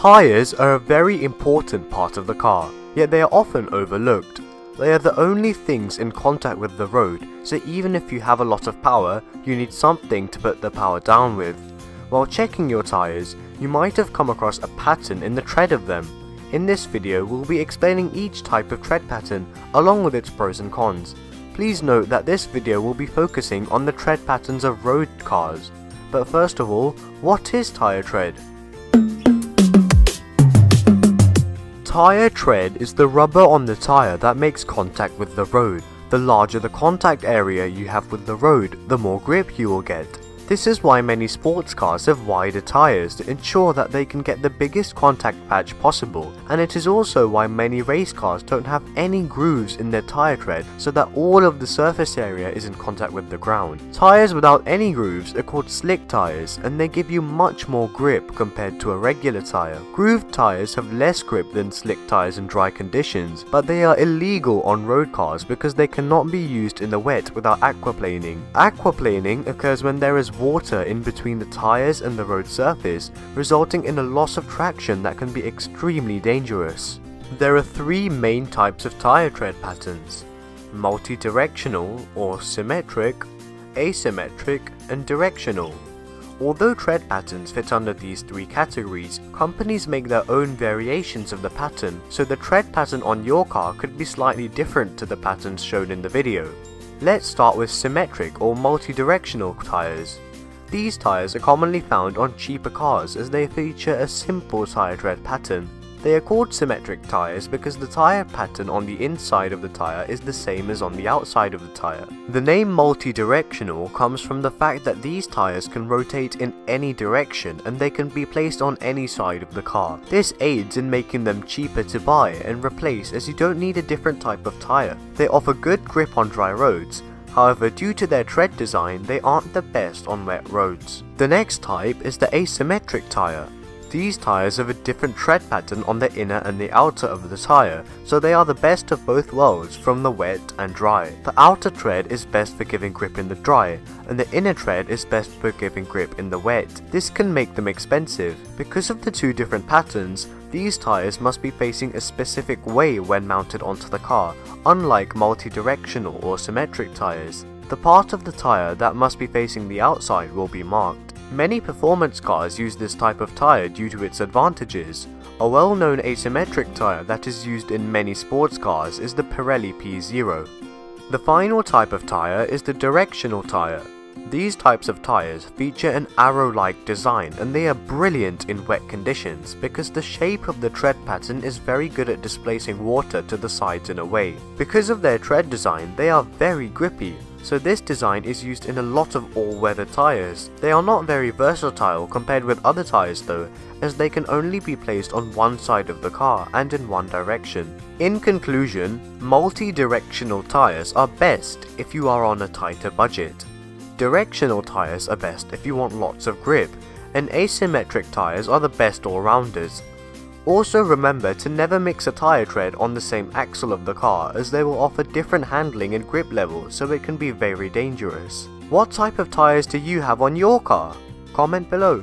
Tyres are a very important part of the car, yet they are often overlooked. They are the only things in contact with the road, so even if you have a lot of power, you need something to put the power down with. While checking your tyres, you might have come across a pattern in the tread of them. In this video, we'll be explaining each type of tread pattern along with its pros and cons. Please note that this video will be focusing on the tread patterns of road cars. But first of all, what is tyre tread? Tyre tread is the rubber on the tyre that makes contact with the road. The larger the contact area you have with the road, the more grip you will get. This is why many sports cars have wider tyres to ensure that they can get the biggest contact patch possible, and it is also why many race cars don't have any grooves in their tyre tread so that all of the surface area is in contact with the ground. Tyres without any grooves are called slick tyres and they give you much more grip compared to a regular tyre. Grooved tyres have less grip than slick tyres in dry conditions, but they are illegal on road cars because they cannot be used in the wet without aquaplaning. Aquaplaning occurs when there is water in between the tyres and the road surface, resulting in a loss of traction that can be extremely dangerous. There are three main types of tyre tread patterns, multi-directional or symmetric, asymmetric and directional. Although tread patterns fit under these three categories, companies make their own variations of the pattern, so the tread pattern on your car could be slightly different to the patterns shown in the video. Let's start with symmetric or multi-directional tyres. These tyres are commonly found on cheaper cars as they feature a simple tyre tread pattern. They are called symmetric tyres because the tyre pattern on the inside of the tyre is the same as on the outside of the tyre. The name multi-directional comes from the fact that these tyres can rotate in any direction and they can be placed on any side of the car. This aids in making them cheaper to buy and replace as you don't need a different type of tyre. They offer good grip on dry roads, However, due to their tread design, they aren't the best on wet roads. The next type is the asymmetric tyre. These tyres have a different tread pattern on the inner and the outer of the tyre, so they are the best of both worlds from the wet and dry. The outer tread is best for giving grip in the dry, and the inner tread is best for giving grip in the wet. This can make them expensive. Because of the two different patterns, these tyres must be facing a specific way when mounted onto the car, unlike multi-directional or symmetric tyres. The part of the tyre that must be facing the outside will be marked. Many performance cars use this type of tyre due to its advantages. A well-known asymmetric tyre that is used in many sports cars is the Pirelli P Zero. The final type of tyre is the directional tyre. These types of tyres feature an arrow-like design and they are brilliant in wet conditions because the shape of the tread pattern is very good at displacing water to the sides and away. Because of their tread design, they are very grippy so this design is used in a lot of all-weather tyres. They are not very versatile compared with other tyres though, as they can only be placed on one side of the car and in one direction. In conclusion, multi-directional tyres are best if you are on a tighter budget. Directional tyres are best if you want lots of grip, and asymmetric tyres are the best all-rounders. Also remember to never mix a tyre tread on the same axle of the car as they will offer different handling and grip level so it can be very dangerous. What type of tyres do you have on your car? Comment below.